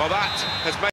Well, that has made...